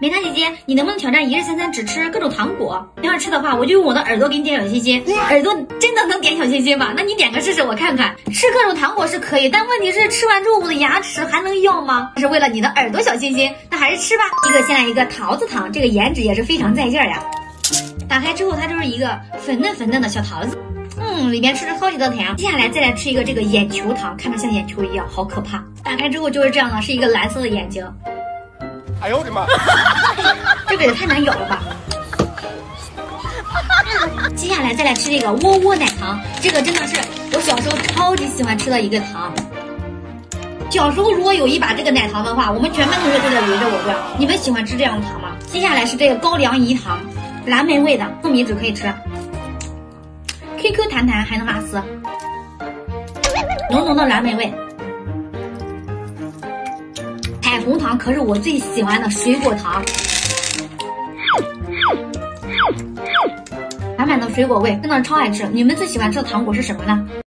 美娜姐姐，你能不能挑战一日三餐只吃各种糖果？你要是吃的话，我就用我的耳朵给你点小心心。耳朵真的能点小心心吗？那你点个试试，我看看。吃各种糖果是可以，但问题是吃完之后我的牙齿还能要吗？是为了你的耳朵小心心，那还是吃吧。一个先来一个桃子糖，这个颜值也是非常在线呀。打开之后，它就是一个粉嫩粉嫩的小桃子。嗯，里面吃着超级的甜。接下来再来吃一个这个眼球糖，看着像眼球一样，好可怕。打开之后就是这样的，是一个蓝色的眼睛。哎呦我的妈！这个也太难咬了吧！接下来再来吃这个窝窝奶糖，这个真的是我小时候超级喜欢吃的一个糖。小时候如果有一把这个奶糖的话，我们全班同学都在围着我转。你们喜欢吃这样的糖吗？接下来是这个高粱饴糖，蓝莓味的，糯米纸可以吃。QQ 弹弹还能拉丝，浓浓的蓝莓味。彩虹糖可是我最喜欢的水果糖，满满的水果味，真的超爱吃。你们最喜欢吃的糖果是什么呢？